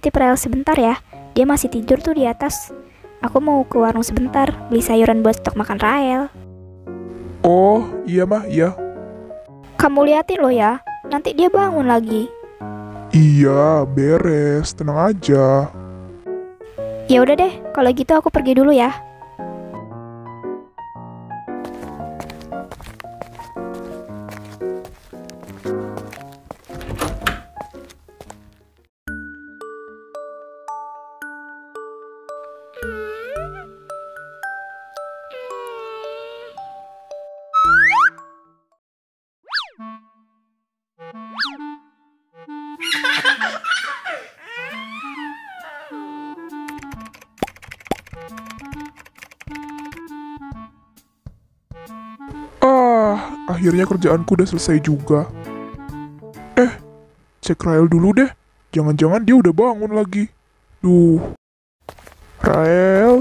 titip Rael sebentar ya. Dia masih tidur tuh di atas. Aku mau ke warung sebentar, beli sayuran buat stok makan Rael. Oh, iya mah, iya. Kamu liatin loh ya, nanti dia bangun lagi. Iya, beres. Tenang aja. Ya udah deh, kalau gitu aku pergi dulu ya. Akhirnya kerjaanku udah selesai juga. Eh, cek Rael dulu deh. Jangan-jangan dia udah bangun lagi. Duh. Rael.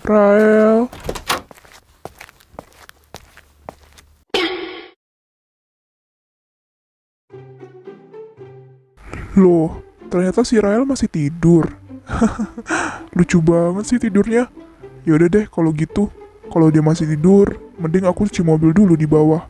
Rael. Loh, ternyata si Rael masih tidur. Lucu banget sih tidurnya. Yaudah deh kalau gitu. Kalau dia masih tidur, mending aku cuci mobil dulu di bawah.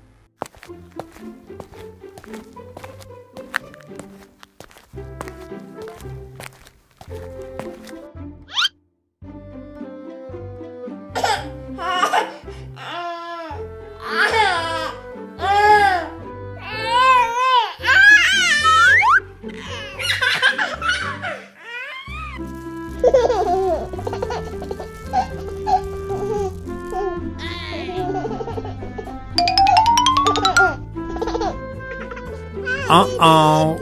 Uh-oh.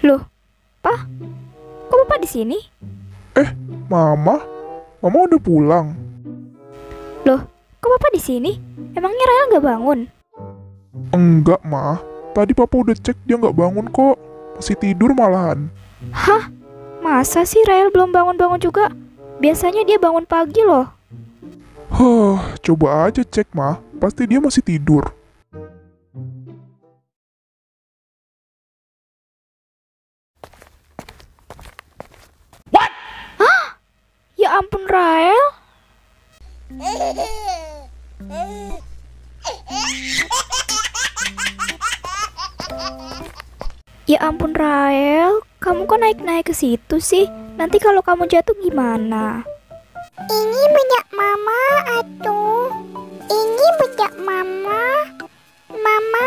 Loh, Pak? Di sini? Mama? Mama udah pulang. Loh, kok Bapak di sini? Emangnya Rael nggak bangun? Enggak, Ma. Tadi Papa udah cek dia nggak bangun kok. Masih tidur malahan. Hah? Masa sih Rael belum bangun-bangun juga? Biasanya dia bangun pagi loh. Huh, coba aja cek, Ma. Pasti dia masih tidur. Ampun Rael. Ya ampun Rael, kamu kok naik-naik ke situ sih? Nanti kalau kamu jatuh gimana? Ini bedak mama atuh. Ini bedak mama. Mama,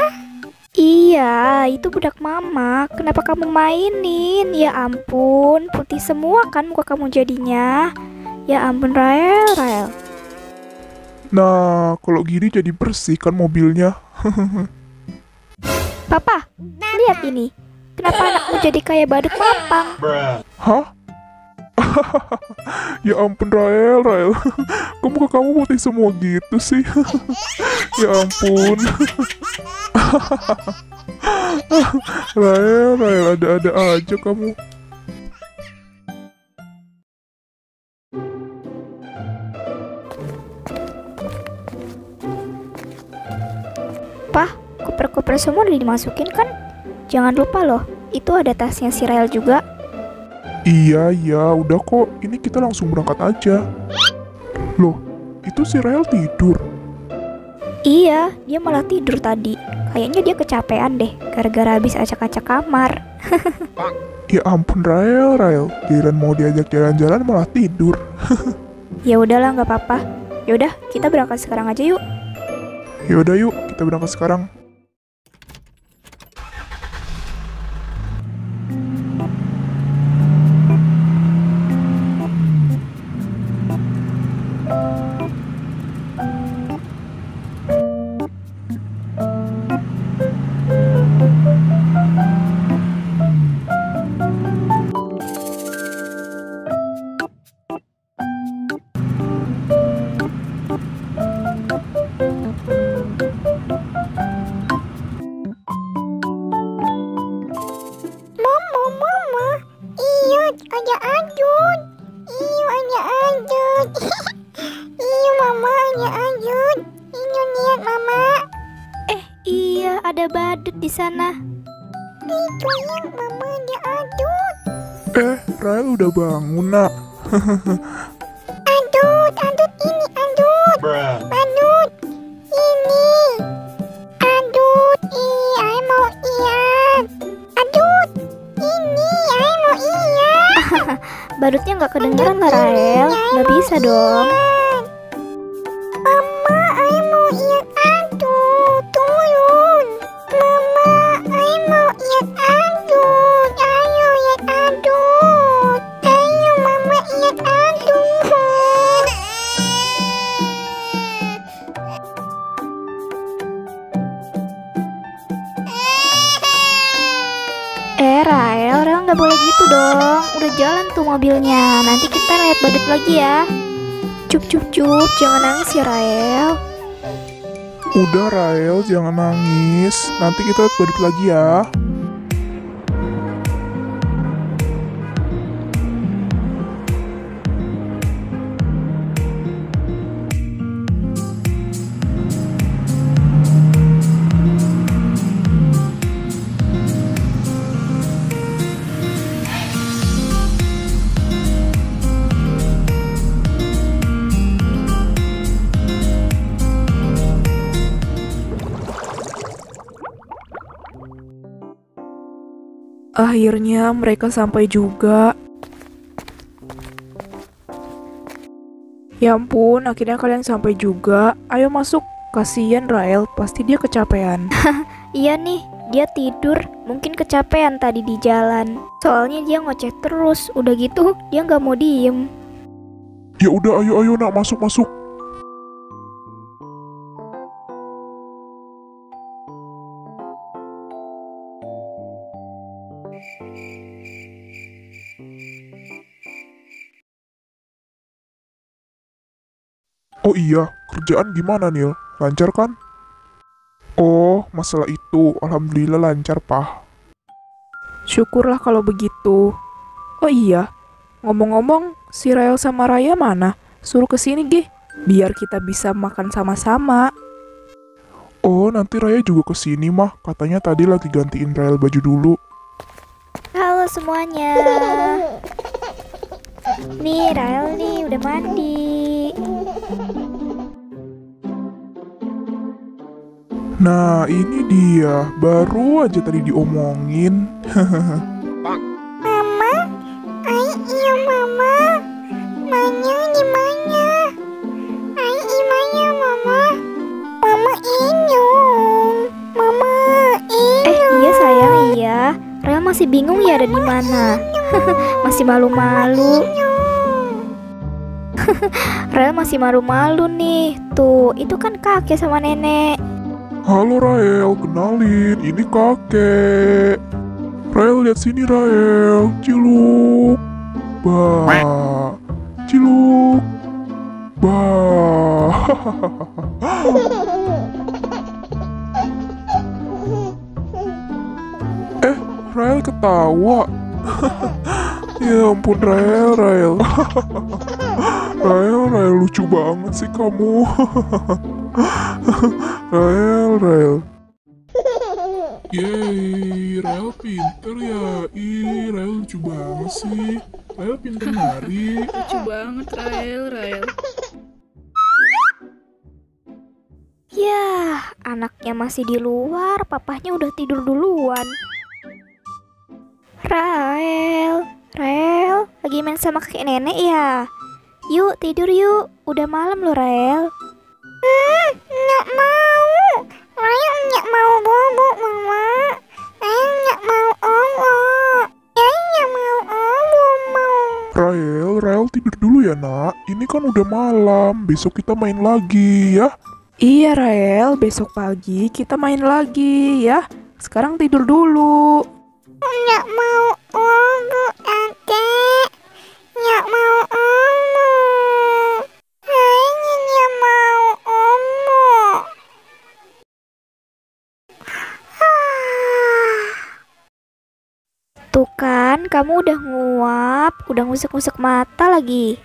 Iya, itu budak mama. Kenapa kamu mainin? Ya ampun, putih semua kan muka kamu jadinya. Ya ampun Rael, Rael. Nah, kalau gini jadi bersih kan mobilnya. Papa, lihat ini. Kenapa anakmu jadi kayak badut mampang? Hah? ya ampun Rael, Rael. Kok muka kamu putih semua gitu sih? ya ampun. Rael, Rael, ada-ada aja kamu. Koper-koper semua udah dimasukin kan? Jangan lupa loh, itu ada tasnya si Rael juga. Iya, iya, udah kok. Ini kita langsung berangkat aja. Loh, itu si Rael tidur. Iya, dia malah tidur tadi. Kayaknya dia kecapean deh, gara-gara habis acak-acak kamar. Ya ampun Rael, Rael. Giliran mau diajak jalan-jalan malah tidur. Ya udahlah, nggak apa-apa. Yaudah, kita berangkat sekarang aja yuk. Yaudah yuk, kita berangkat sekarang. Kedengeran lah, Rael. Nggak bisa dong. Eh, Rael, Rael nggak boleh gitu dong. Udah jalan tuh mobilnya. Nanti kita lihat badut lagi ya. Cup, cup, cup. Jangan nangis ya, Rael. Udah, Rael, jangan nangis. Nanti kita lihat badut lagi ya. Akhirnya mereka sampai juga. Ya ampun, akhirnya kalian sampai juga. Ayo masuk. Kasian Rael, pasti dia kecapean. Iya nih, dia tidur. Mungkin kecapean tadi di jalan. Soalnya dia ngoceh terus. Udah gitu, dia nggak mau diem. Ya udah, ayo, ayo, nak, masuk, masuk. Iya, kerjaan gimana, Nil? Lancar kan? Oh, masalah itu. Alhamdulillah lancar, Pah. Syukurlah kalau begitu. Oh iya, ngomong-ngomong, si Rael sama Raya mana? Suruh ke sini, Gih. Biar kita bisa makan sama-sama. Oh, nanti Raya juga ke sini, mah. Katanya tadi lagi gantiin Rael baju dulu. Halo semuanya. Nih, Rael nih udah mandi. Nah, ini dia. Baru aja tadi diomongin. Mama, ay iyo mama. Manya di mana? Ay i mana mama? Mama inyong. Mama Eh, inyong. iya sayang, iya. Rael masih bingung ya ada di mana. masih malu-malu. Rael masih malu-malu nih. Tuh, itu kan kakek sama nenek. Halo Rael, kenalin, ini kakek. Rael lihat sini Rael, ciluk. Bah, ciluk. Bah. eh, Rael ketawa. ya ampun Rael, Rael. Rael, Rael lucu banget sih kamu. Rael, Rael. Yeay, Rael pinter ya. Ih, Rael lucu banget sih. Rael pinter nari. Lucu banget Rael, Rael. Yah, anaknya masih di luar, papahnya udah tidur duluan. Rael, Rael, lagi main sama kakek nenek ya? Yuk, tidur yuk. Udah malam loh, Rael. Nggak mau. Raya nggak mau bobo mama. Raya nggak mau obo. Raya nggak mau obo mau. Rael, Rael tidur dulu ya nak. Ini kan udah malam. Besok kita main lagi ya. Iya Rael, besok pagi kita main lagi ya. Sekarang tidur dulu. Nggak mau obo kakek. Nggak mau obo. Raya nggak mau obo. Tuh kan, kamu udah nguap, udah ngusuk-ngusuk mata lagi.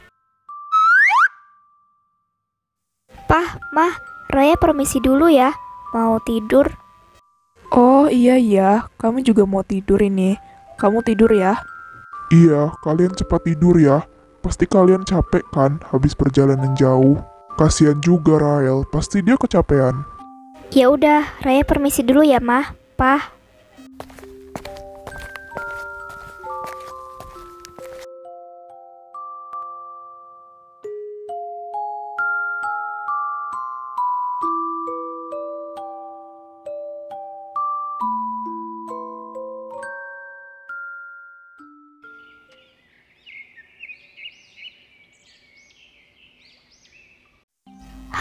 Pah, Mah, Raya permisi dulu ya. Mau tidur? Oh iya iya, kamu juga mau tidur ini. Kamu tidur ya? Iya, kalian cepat tidur ya. Pasti kalian capek kan habis perjalanan jauh. Kasian juga Rael, pasti dia kecapean. Ya udah, Raya permisi dulu ya, Mah. Pah.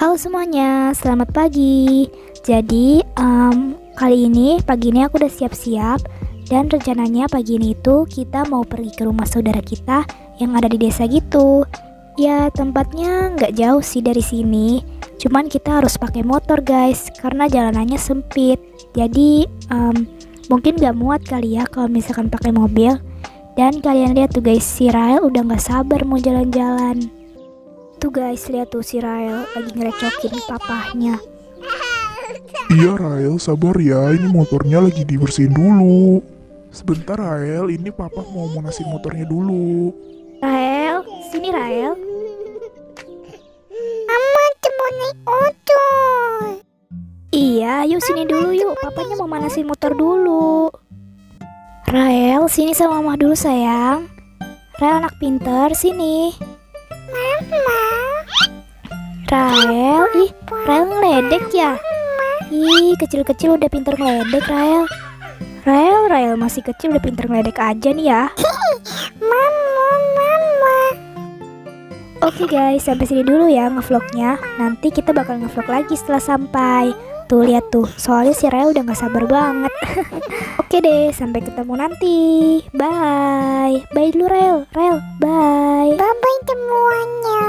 Halo semuanya, selamat pagi. Jadi, em, kali ini pagi ini aku udah siap-siap dan rencananya pagi ini itu kita mau pergi ke rumah saudara kita yang ada di desa gitu. Ya, tempatnya nggak jauh sih dari sini. Cuman kita harus pakai motor guys, karena jalanannya sempit. Jadi, em, mungkin nggak muat kali ya kalau misalkan pakai mobil. Dan kalian lihat tuh guys, si Rael udah nggak sabar mau jalan-jalan. Tuh guys, lihat tuh si Rael lagi ngerecokin papahnya. Iya Rael, sabar ya, ini motornya lagi dibersihin dulu. Sebentar Rael, ini papa mau manasin motornya dulu. Rael, sini Rael. Mama cuma naik motor. Iya, yuk sini dulu yuk. Papanya mau manasin motor dulu. Rael, sini sama mama dulu sayang. Rael anak pinter, sini. Mama, Rael, ih, Rael ngeledek ya? Ih, kecil-kecil udah pinter ngeledek Rael. Rael, Rael masih kecil udah pinter ngeledek aja nih ya. mama, mama. Oke guys, sampai sini dulu ya ngevlognya. Nanti kita bakal ngevlog lagi setelah sampai. Tuh lihat tuh, soalnya si Rael udah gak sabar banget. Oke deh, sampai ketemu nanti. Bye. Bye dulu Rael. Rael, bye. Bye bye semuanya.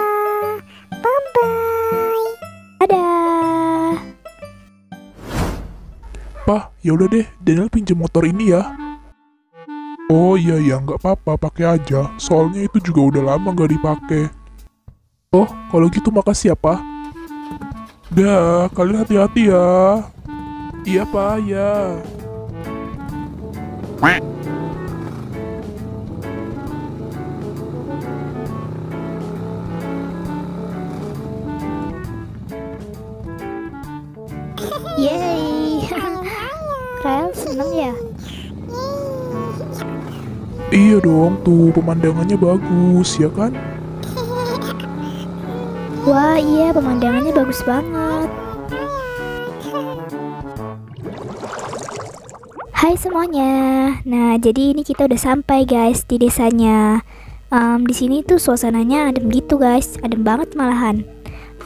Bye bye. Dadah. Pah, ya udah deh, Daniel pinjam motor ini ya. Oh iya iya, nggak apa-apa, pakai aja. Soalnya itu juga udah lama nggak dipakai. Oh, kalau gitu makasih ya, Pak. Dah, kalian hati-hati ya. Iya, Pak, ya. Yeay. Rael seneng ya? Iya dong, tuh pemandangannya bagus, ya kan? Wah iya pemandangannya bagus banget. Hai semuanya. Nah jadi ini kita udah sampai guys di desanya. Em, di sini tuh suasananya adem gitu guys, adem banget malahan.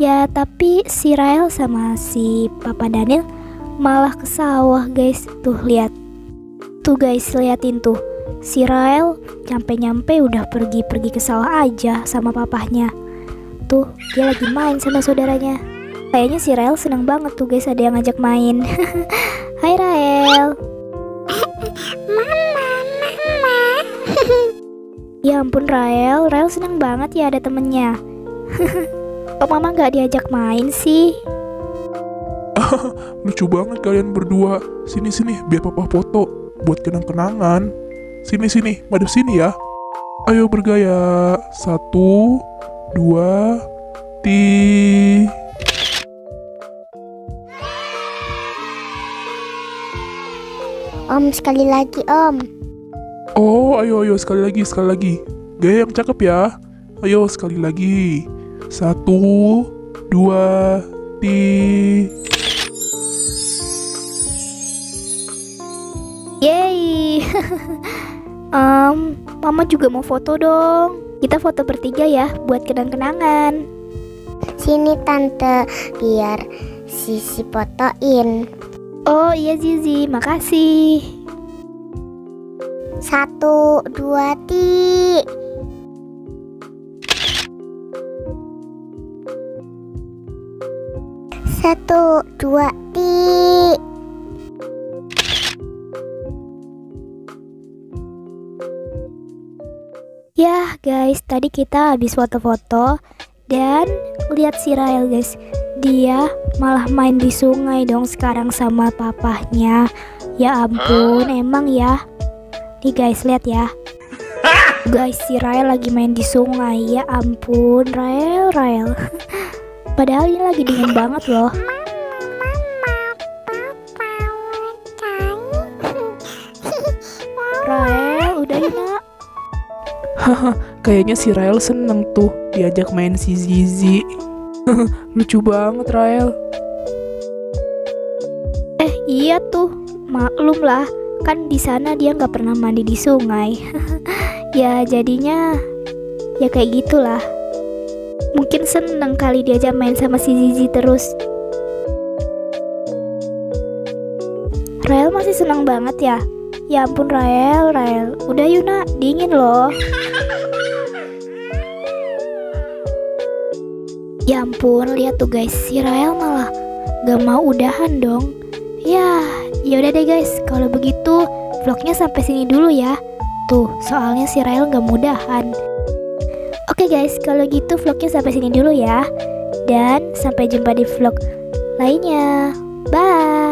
Ya tapi si Rael sama si Papa Daniel malah ke sawah guys. Tuh lihat. Tuh guys liatin tuh. Si Rael nyampe-nyampe udah pergi-pergi ke sawah aja sama papahnya. Tuh, dia lagi main sama saudaranya. Kayaknya si Rael seneng banget tuh guys ada yang ngajak main. Hai Rael. Mama, mama. Ya ampun Rael, Rael seneng banget ya ada temennya. Kok mama nggak diajak main sih? Lucu banget kalian berdua. Sini-sini, biar papa foto. Buat kenang-kenangan. Sini-sini, madep sini ya. Ayo bergaya. Satu, dua, ti. Om sekali lagi om. Oh, ayo, ayo, sekali lagi, sekali lagi. Gaya yang cakep ya. Ayo, sekali lagi. Satu, dua, ti. Yeay. Em, mama juga mau foto dong. Kita foto bertiga ya buat kenang-kenangan. Sini tante, biar Sisi fotoin. Oh iya Zizi, makasih. Satu, dua, ti. Satu, dua, ti. Ya guys, tadi kita habis foto-foto dan lihat si Rael guys. Dia malah main di sungai dong sekarang sama papahnya. Ya ampun, emang ya. Nih guys, lihat ya. Guys, si Rael lagi main di sungai. Ya ampun, Rael, Rael. Padahal ini lagi dingin banget loh. Rael, udah nak. Kayaknya si Rael seneng tuh diajak main si Zizi. Lucu banget Rael. Eh iya tuh, maklum lah, kan di sana dia nggak pernah mandi di sungai. ya jadinya ya kayak gitulah. Mungkin seneng kali diajak main sama si Zizi terus. Rael masih senang banget ya. Ya ampun Rael, Rael. Udah Yuna, dingin loh. Ya ampun, lihat tuh guys, si Rael malah gak mau udahan dong. Ya, yaudah deh guys, kalau begitu vlognya sampai sini dulu ya. Tuh, soalnya si Rael gak mudahan. Oke guys, kalau gitu vlognya sampai sini dulu ya. Dan sampai jumpa di vlog lainnya. Bye.